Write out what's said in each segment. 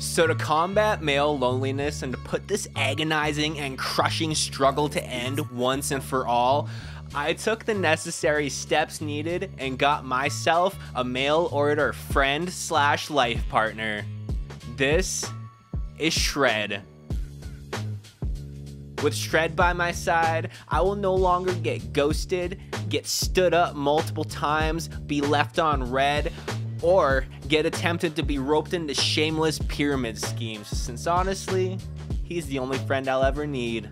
So, to combat male loneliness and to put this agonizing and crushing struggle to end once and for all, I took the necessary steps needed and got myself a mail order friend slash life partner. This is Shred. With Shred by my side, I will no longer get ghosted, get stood up multiple times, be left on red, or get attempted to be roped into shameless pyramid schemes, since honestly, he's the only friend I'll ever need.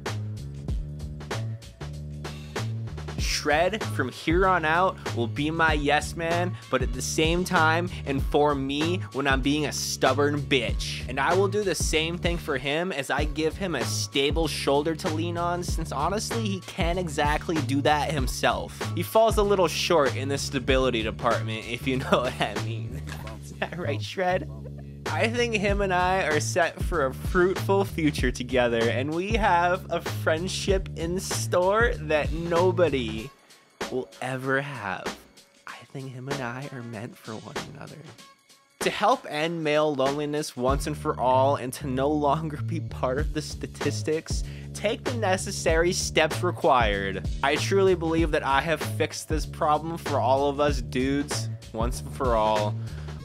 Shred from here on out will be my yes man, but at the same time inform me when I'm being a stubborn bitch. And I will do the same thing for him as I give him a stable shoulder to lean on, since honestly, he can't exactly do that himself. He falls a little short in the stability department, if you know what I mean. Is that right, Shred? I think him and I are set for a fruitful future together, and we have a friendship in store that nobody will ever have. I think him and I are meant for one another. To help end male loneliness once and for all and to no longer be part of the statistics, take the necessary steps required. I truly believe that I have fixed this problem for all of us dudes once and for all.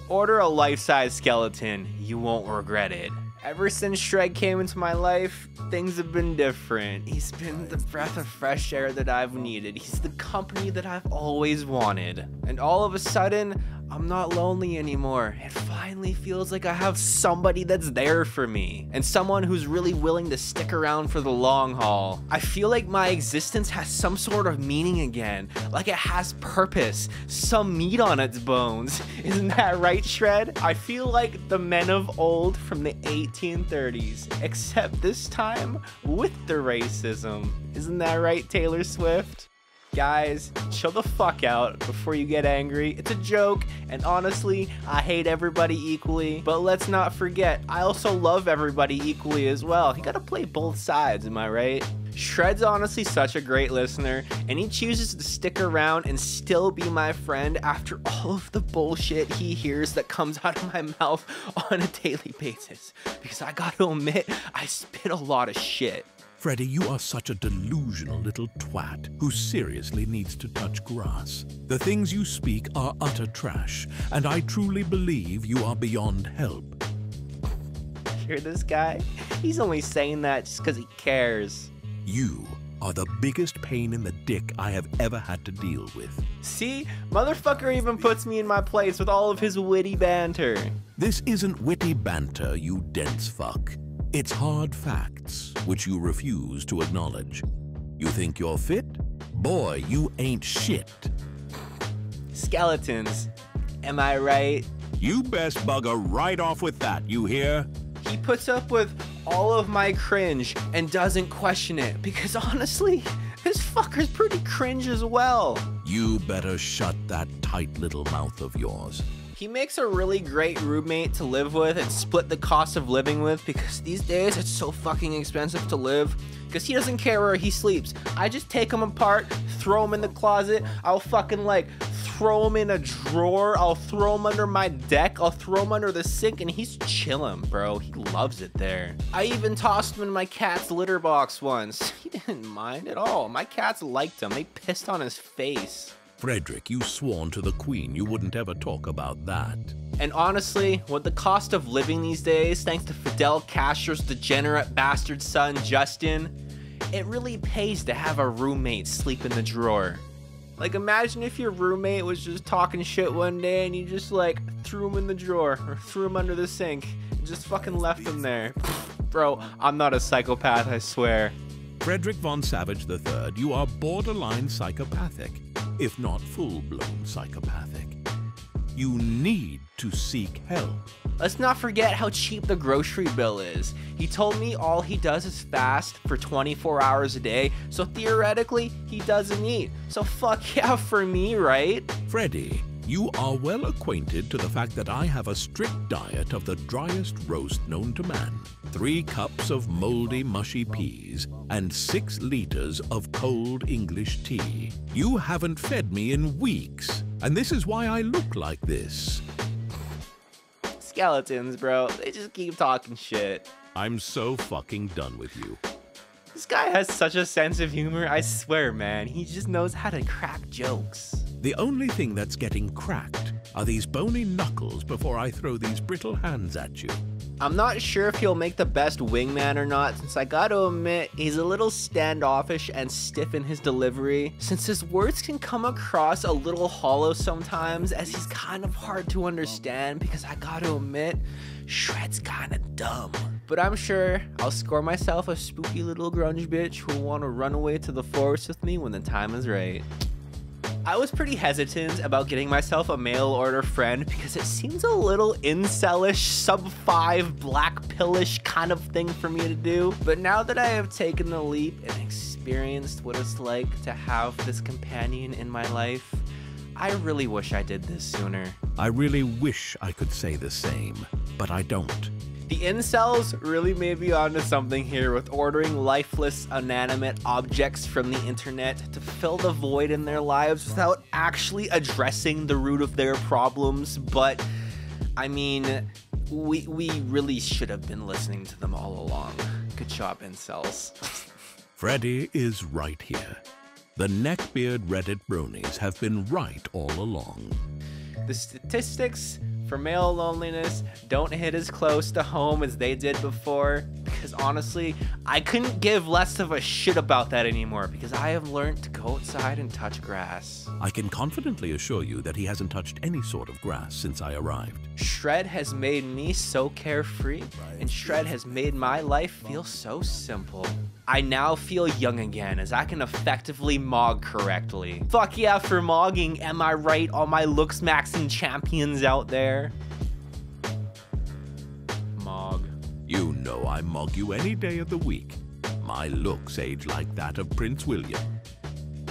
Order a life-size skeleton, you won't regret it. Ever since Shred came into my life, things have been different. He's been the breath of fresh air that I've needed. He's the company that I've always wanted. And all of a sudden, I'm not lonely anymore. It finally feels like I have somebody that's there for me and someone who's really willing to stick around for the long haul. I feel like my existence has some sort of meaning again, like it has purpose, some meat on its bones. Isn't that right, Shred? I feel like the men of old from the 1830s, except this time with the racism. Isn't that right, Taylor Swift? Guys, chill the fuck out before you get angry. It's a joke, and honestly, I hate everybody equally. But let's not forget, I also love everybody equally as well. You gotta play both sides, am I right? Shred's honestly such a great listener, and he chooses to stick around and still be my friend after all of the bullshit he hears that comes out of my mouth on a daily basis. Because I gotta admit, I spit a lot of shit. Freddy, you are such a delusional little twat who seriously needs to touch grass. The things you speak are utter trash, and I truly believe you are beyond help. Hear this guy? He's only saying that just because he cares. You are the biggest pain in the dick I have ever had to deal with. See? Motherfucker even puts me in my place with all of his witty banter. This isn't witty banter, you dense fuck. It's hard facts, which you refuse to acknowledge. You think you're fit? Boy, you ain't shit. Skeletons. Am I right? You best bugger right off with that, you hear? He puts up with all of my cringe and doesn't question it because honestly, this fucker's pretty cringe as well. You better shut that tight little mouth of yours. He makes a really great roommate to live with and split the cost of living with because these days it's so fucking expensive to live. Because he doesn't care where he sleeps. I just take him apart, throw him in the closet. I'll fucking like throw him in a drawer. I'll throw him under my deck. I'll throw him under the sink and he's chilling, bro. He loves it there. I even tossed him in my cat's litter box once. He didn't mind at all. My cats liked him. They pissed on his face. Frederick, you sworn to the Queen you wouldn't ever talk about that. And honestly, with the cost of living these days, thanks to Fidel Castro's degenerate bastard son, Justin, it really pays to have a roommate sleep in the drawer. Like, imagine if your roommate was just talking shit one day and you just, like, threw him in the drawer or threw him under the sink and just fucking left him there. Bro, I'm not a psychopath, I swear. Frederick von Savage III, you are borderline psychopathic, if not full-blown psychopathic. You need to seek help. Let's not forget how cheap the grocery bill is. He told me all he does is fast for 24 hours a day, so theoretically, he doesn't eat. So fuck yeah for me, right? Freddy, you are well acquainted to the fact that I have a strict diet of the driest roast known to man. Three cups of moldy, mushy peas, and six liters of cold English tea. You haven't fed me in weeks, and this is why I look like this. skeletons, bro. They just keep talking shit. I'm so fucking done with you. This guy has such a sense of humor, I swear, man. He just knows how to crack jokes. The only thing that's getting cracked are these bony knuckles before I throw these brittle hands at you. I'm not sure if he'll make the best wingman or not, since I gotta admit, he's a little standoffish and stiff in his delivery, since his words can come across a little hollow sometimes, as he's kind of hard to understand, because I gotta admit, Shred's kinda dumb. But I'm sure I'll score myself a spooky little grunge bitch who'll wanna run away to the forest with me when the time is right. I was pretty hesitant about getting myself a mail order friend because it seems a little incelish, sub 5, black pillish kind of thing for me to do. But now that I have taken the leap and experienced what it's like to have this companion in my life, I really wish I did this sooner. I really wish I could say the same, but I don't. The incels really may be onto something here with ordering lifeless, inanimate objects from the internet to fill the void in their lives without actually addressing the root of their problems. But, I mean, we, we really should have been listening to them all along. Good job, incels. Freddy is right here. The neckbeard Reddit bronies have been right all along. The statistics for male loneliness don't hit as close to home as they did before because honestly, I couldn't give less of a shit about that anymore because I have learned to go outside and touch grass. I can confidently assure you that he hasn't touched any sort of grass since I arrived. Shred has made me so carefree, and Shred has made my life feel so simple. I now feel young again as I can effectively mog correctly. Fuck yeah for mogging, am I right, all my looks maxing champions out there? Mog. You know I mog you any day of the week. My looks age like that of Prince William.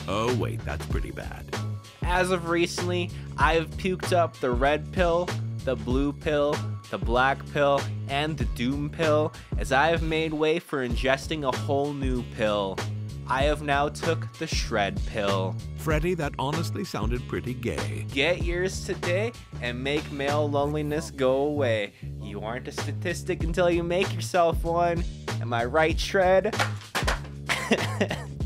Oh wait, that's pretty bad. As of recently, I've puked up the red pill, the blue pill, the black pill, and the doom pill as I have made way for ingesting a whole new pill. I have now took the shred pill. Freddy, that honestly sounded pretty gay. Get yours today and make male loneliness go away. You aren't a statistic until you make yourself one. Am I right, Shred?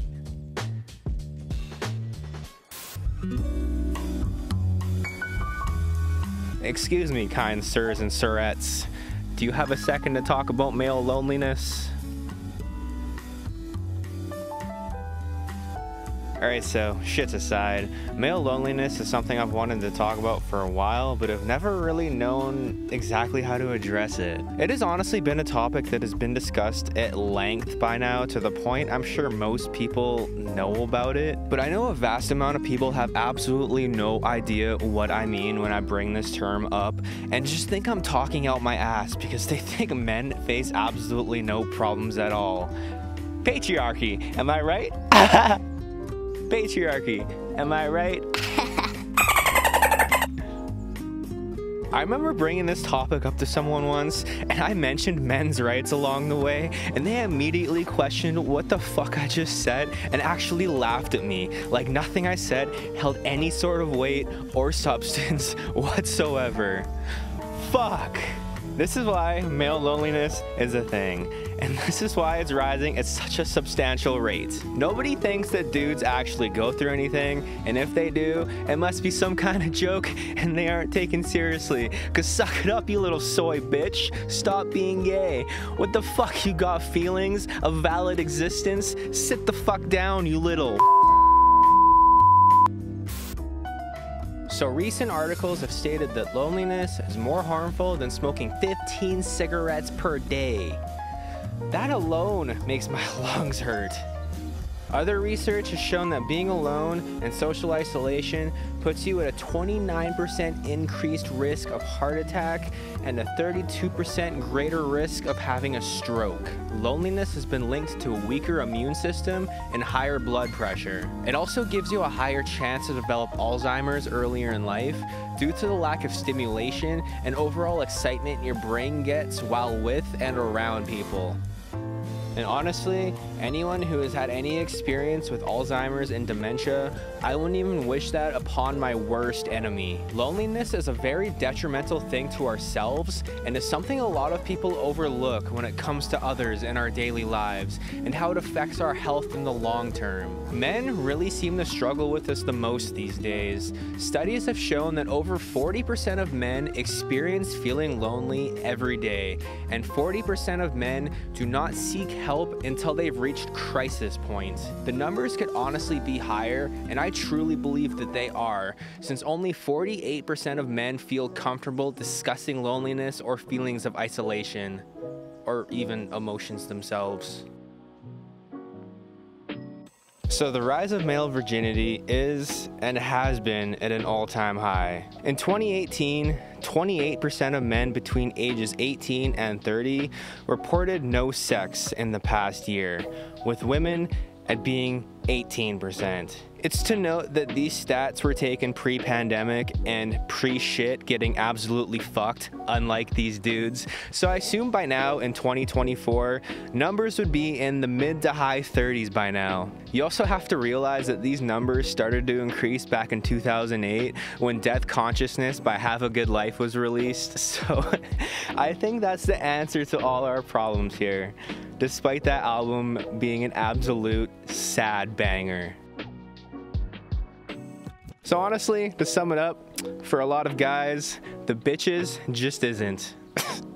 Excuse me, kind sirs and sirettes. Do you have a second to talk about male loneliness? Alright, so shits aside, male loneliness is something I've wanted to talk about for a while, but have never really known exactly how to address it. It has honestly been a topic that has been discussed at length by now to the point I'm sure most people know about it, but I know a vast amount of people have absolutely no idea what I mean when I bring this term up and just think I'm talking out my ass because they think men face absolutely no problems at all. Patriarchy, am I right? patriarchy. Am I right? I remember bringing this topic up to someone once, and I mentioned men's rights along the way, and they immediately questioned what the fuck I just said and actually laughed at me, like nothing I said held any sort of weight or substance whatsoever. Fuck! This is why male loneliness is a thing, and this is why it's rising at such a substantial rate. Nobody thinks that dudes actually go through anything, and if they do, it must be some kind of joke and they aren't taken seriously. Cause suck it up, you little soy bitch. Stop being gay. What the fuck, you got feelings? A valid existence? Sit the fuck down, you little. So, recent articles have stated that loneliness is more harmful than smoking 15 cigarettes per day. That alone makes my lungs hurt. Other research has shown that being alone and social isolation puts you at a 29% increased risk of heart attack and a 32% greater risk of having a stroke. Loneliness has been linked to a weaker immune system and higher blood pressure. It also gives you a higher chance to develop Alzheimer's earlier in life due to the lack of stimulation and overall excitement your brain gets while with and around people. And honestly, anyone who has had any experience with Alzheimer's and dementia, I wouldn't even wish that upon my worst enemy. Loneliness is a very detrimental thing to ourselves and is something a lot of people overlook when it comes to others in our daily lives and how it affects our health in the long term. Men really seem to struggle with this the most these days. Studies have shown that over 40% of men experience feeling lonely every day, and 40% of men do not seek help until they've reached crisis point. The numbers could honestly be higher, and I truly believe that they are, since only 48% of men feel comfortable discussing loneliness or feelings of isolation, or even emotions themselves. So, the rise of male virginity is and has been at an all time high. In 2018, 28% of men between ages 18 and 30 reported no sex in the past year, with women at being 18%. It's to note that these stats were taken pre pandemic and pre shit getting absolutely fucked, unlike these dudes. So I assume by now in 2024, numbers would be in the mid to high 30s by now. You also have to realize that these numbers started to increase back in 2008 when Death Consciousness by Have a Good Life was released. So I think that's the answer to all our problems here, despite that album being an absolute sad banger. So honestly, to sum it up, for a lot of guys, the bitches just isn't.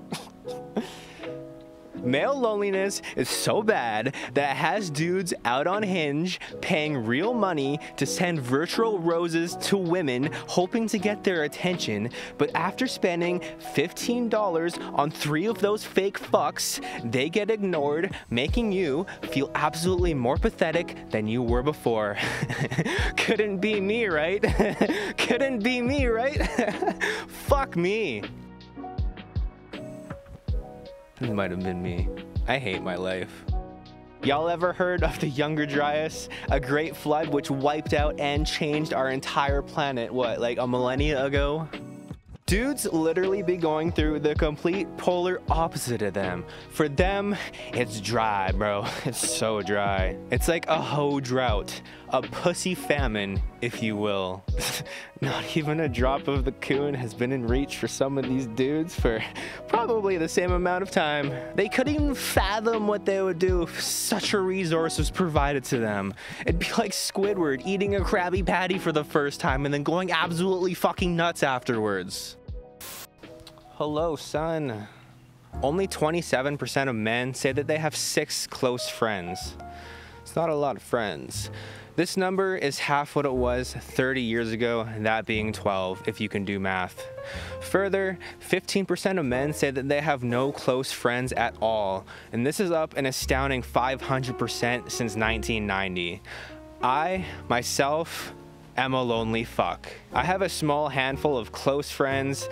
Male loneliness is so bad that it has dudes out on Hinge paying real money to send virtual roses to women hoping to get their attention, but after spending $15 on three of those fake fucks, they get ignored, making you feel absolutely more pathetic than you were before. Couldn't be me, right? Couldn't be me, right? Fuck me. It might have been me. I hate my life. Y'all ever heard of the Younger Dryas? A great flood which wiped out and changed our entire planet, what, like a millennia ago? Dudes literally be going through the complete polar opposite of them. For them, it's dry, bro. It's so dry. It's like a hoe drought, a pussy famine, if you will. Not even a drop of the coon has been in reach for some of these dudes for probably the same amount of time. They couldn't even fathom what they would do if such a resource was provided to them. It'd be like Squidward eating a Krabby Patty for the first time and then going absolutely fucking nuts afterwards. Hello, son. Only 27% of men say that they have six close friends. It's not a lot of friends. This number is half what it was 30 years ago, that being 12, if you can do math. Further, 15% of men say that they have no close friends at all, and this is up an astounding 500% since 1990. I, myself, am a lonely fuck. I have a small handful of close friends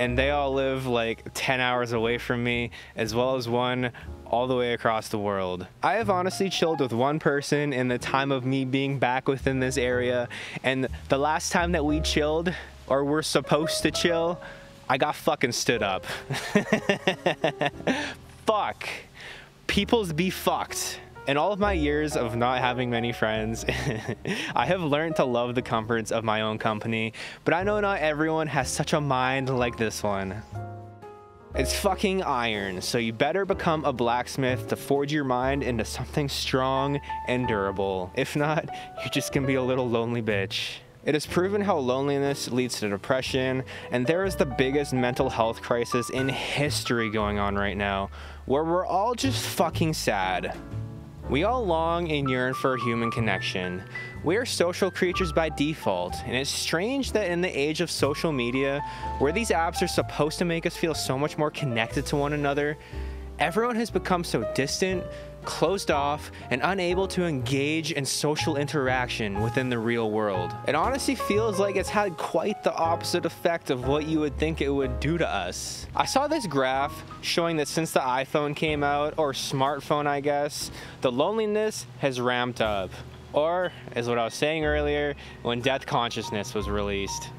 and they all live like 10 hours away from me, as well as one all the way across the world. I have honestly chilled with one person in the time of me being back within this area, and the last time that we chilled, or were supposed to chill, I got fucking stood up. Fuck. People's be fucked. In all of my years of not having many friends, I have learned to love the comforts of my own company, but I know not everyone has such a mind like this one. It's fucking iron, so you better become a blacksmith to forge your mind into something strong and durable. If not, you're just gonna be a little lonely bitch. It is proven how loneliness leads to depression, and there is the biggest mental health crisis in history going on right now, where we're all just fucking sad. We all long and yearn for human connection. We are social creatures by default, and it's strange that in the age of social media, where these apps are supposed to make us feel so much more connected to one another, everyone has become so distant, closed off, and unable to engage in social interaction within the real world. It honestly feels like it's had quite the opposite effect of what you would think it would do to us. I saw this graph showing that since the iPhone came out, or smartphone I guess, the loneliness has ramped up. Or, as what I was saying earlier, when Death Consciousness was released.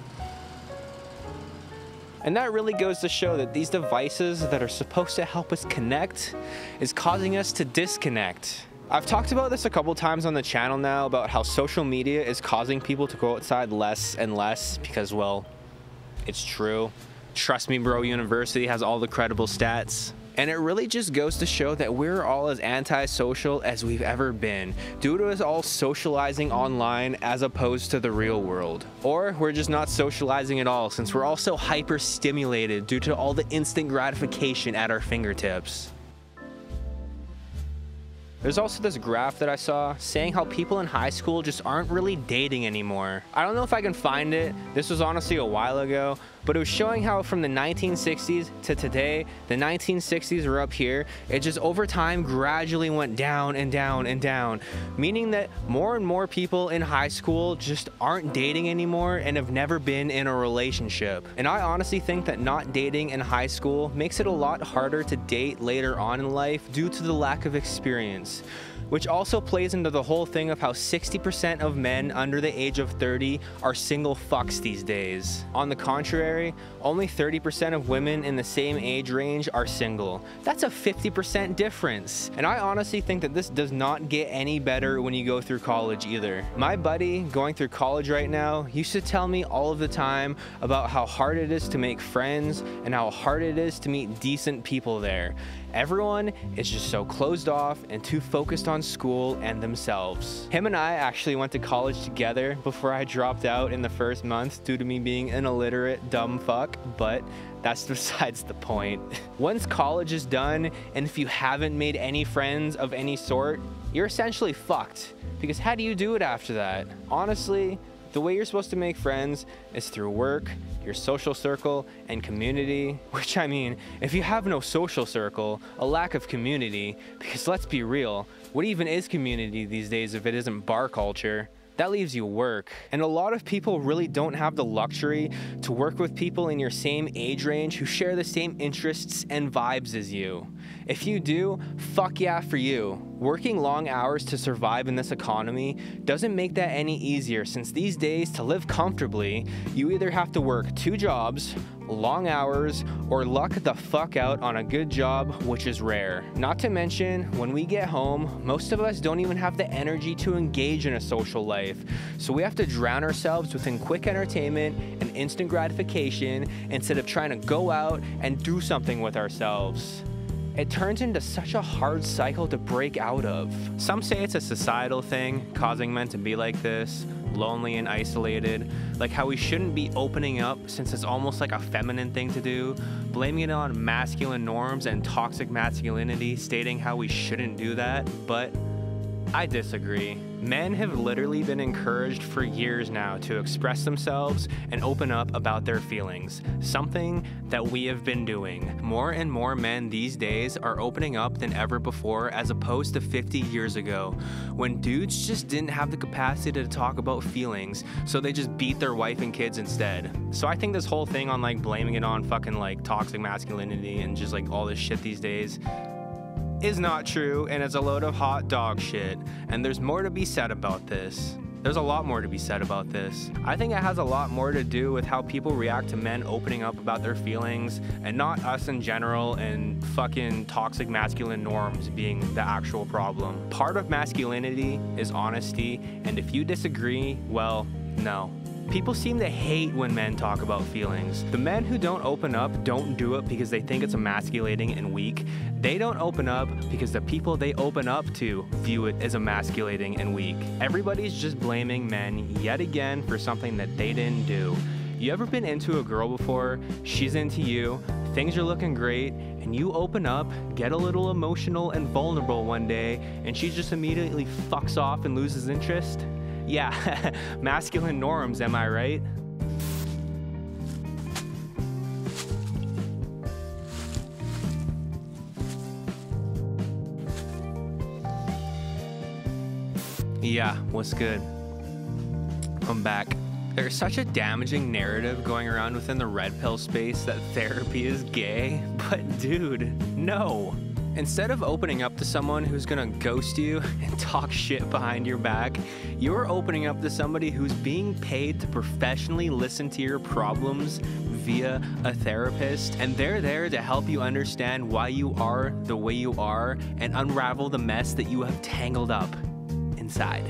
And that really goes to show that these devices that are supposed to help us connect is causing us to disconnect. I've talked about this a couple times on the channel now about how social media is causing people to go outside less and less because, well, it's true. Trust me, bro, university has all the credible stats. And it really just goes to show that we're all as antisocial as we've ever been, due to us all socializing online as opposed to the real world. Or we're just not socializing at all since we're all so hyper stimulated due to all the instant gratification at our fingertips. There's also this graph that I saw saying how people in high school just aren't really dating anymore. I don't know if I can find it. This was honestly a while ago, but it was showing how from the 1960s to today, the 1960s were up here, it just over time gradually went down and down and down, meaning that more and more people in high school just aren't dating anymore and have never been in a relationship. And I honestly think that not dating in high school makes it a lot harder to date later on in life due to the lack of experience which also plays into the whole thing of how 60% of men under the age of 30 are single fucks these days. On the contrary, only 30% of women in the same age range are single. That's a 50% difference. And I honestly think that this does not get any better when you go through college either. My buddy going through college right now used to tell me all of the time about how hard it is to make friends and how hard it is to meet decent people there. Everyone is just so closed off and too focused on school and themselves. Him and I actually went to college together before I dropped out in the first month due to me being an illiterate dumb fuck, but that's besides the point. Once college is done, and if you haven't made any friends of any sort, you're essentially fucked. Because how do you do it after that? Honestly, the way you're supposed to make friends is through work, your social circle, and community. Which I mean, if you have no social circle, a lack of community, because let's be real, what even is community these days if it isn't bar culture? that leaves you work. And a lot of people really don't have the luxury to work with people in your same age range who share the same interests and vibes as you. If you do, fuck yeah for you. Working long hours to survive in this economy doesn't make that any easier since these days, to live comfortably, you either have to work two jobs, long hours, or luck the fuck out on a good job, which is rare. Not to mention, when we get home, most of us don't even have the energy to engage in a social life, so we have to drown ourselves within quick entertainment and instant gratification instead of trying to go out and do something with ourselves it turns into such a hard cycle to break out of. Some say it's a societal thing, causing men to be like this, lonely and isolated, like how we shouldn't be opening up since it's almost like a feminine thing to do, blaming it on masculine norms and toxic masculinity, stating how we shouldn't do that, but I disagree. Men have literally been encouraged for years now to express themselves and open up about their feelings, something that we have been doing. More and more men these days are opening up than ever before, as opposed to 50 years ago, when dudes just didn't have the capacity to talk about feelings, so they just beat their wife and kids instead. So I think this whole thing on like blaming it on fucking like toxic masculinity and just like all this shit these days is not true and it's a load of hot dog shit. And there's more to be said about this. There's a lot more to be said about this. I think it has a lot more to do with how people react to men opening up about their feelings and not us in general and fucking toxic masculine norms being the actual problem. Part of masculinity is honesty, and if you disagree, well, no. People seem to hate when men talk about feelings. The men who don't open up don't do it because they think it's emasculating and weak. They don't open up because the people they open up to view it as emasculating and weak. Everybody's just blaming men yet again for something that they didn't do. You ever been into a girl before? She's into you, things are looking great, and you open up, get a little emotional and vulnerable one day, and she just immediately fucks off and loses interest? Yeah, masculine norms, am I right? Yeah, what's good? I'm back. There's such a damaging narrative going around within the red pill space that therapy is gay, but dude, no. Instead of opening up to someone who's gonna ghost you and talk shit behind your back, you're opening up to somebody who's being paid to professionally listen to your problems via a therapist, and they're there to help you understand why you are the way you are and unravel the mess that you have tangled up inside.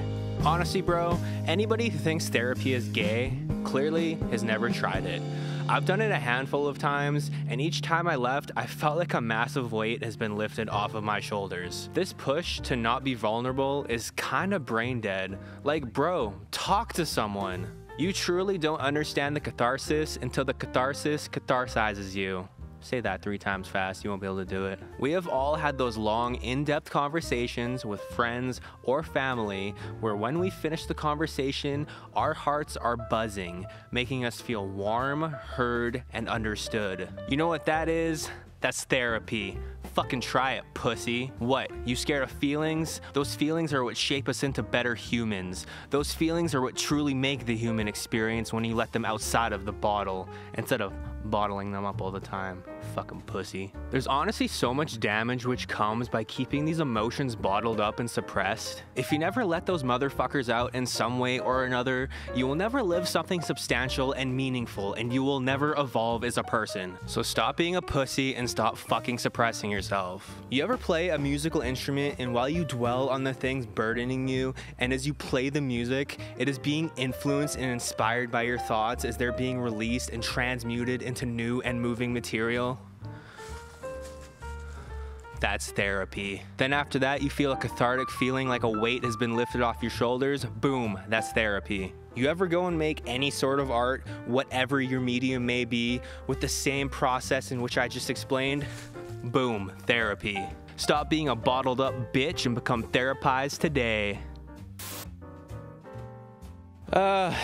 Honestly, bro, anybody who thinks therapy is gay clearly has never tried it. I've done it a handful of times, and each time I left, I felt like a massive weight has been lifted off of my shoulders. This push to not be vulnerable is kinda brain dead. Like, bro, talk to someone. You truly don't understand the catharsis until the catharsis catharsizes you. Say that three times fast, you won't be able to do it. We have all had those long, in depth conversations with friends or family where when we finish the conversation, our hearts are buzzing, making us feel warm, heard, and understood. You know what that is? That's therapy. Fucking try it, pussy. What? You scared of feelings? Those feelings are what shape us into better humans. Those feelings are what truly make the human experience when you let them outside of the bottle instead of bottling them up all the time. Fucking pussy. There's honestly so much damage which comes by keeping these emotions bottled up and suppressed. If you never let those motherfuckers out in some way or another, you will never live something substantial and meaningful, and you will never evolve as a person. So stop being a pussy and stop fucking suppressing yourself. You ever play a musical instrument and while you dwell on the things burdening you, and as you play the music, it is being influenced and inspired by your thoughts as they're being released and transmuted into new and moving material? That's therapy. Then after that, you feel a cathartic feeling like a weight has been lifted off your shoulders. Boom, that's therapy. You ever go and make any sort of art, whatever your medium may be, with the same process in which I just explained? Boom, therapy. Stop being a bottled up bitch and become therapized today. Uh,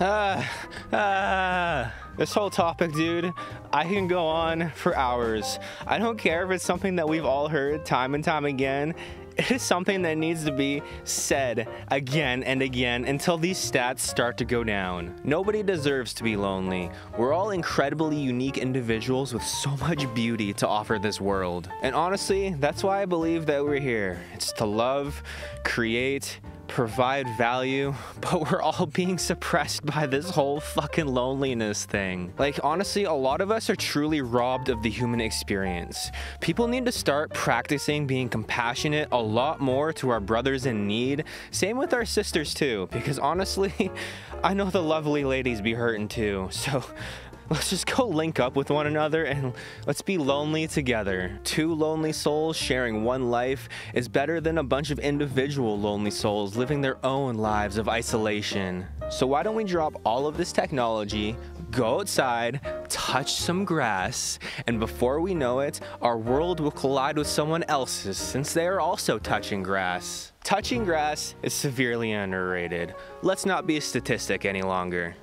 This whole topic, dude, I can go on for hours. I don't care if it's something that we've all heard time and time again. It is something that needs to be said again and again until these stats start to go down. Nobody deserves to be lonely. We're all incredibly unique individuals with so much beauty to offer this world. And honestly, that's why I believe that we're here. It's to love, create, provide value, but we're all being suppressed by this whole fucking loneliness thing. Like, honestly, a lot of us are truly robbed of the human experience. People need to start practicing being compassionate a lot more to our brothers in need. Same with our sisters, too, because honestly, I know the lovely ladies be hurting too. So, Let's just go link up with one another and let's be lonely together. Two lonely souls sharing one life is better than a bunch of individual lonely souls living their own lives of isolation. So why don't we drop all of this technology, go outside, touch some grass, and before we know it, our world will collide with someone else's since they are also touching grass. Touching grass is severely underrated. Let's not be a statistic any longer.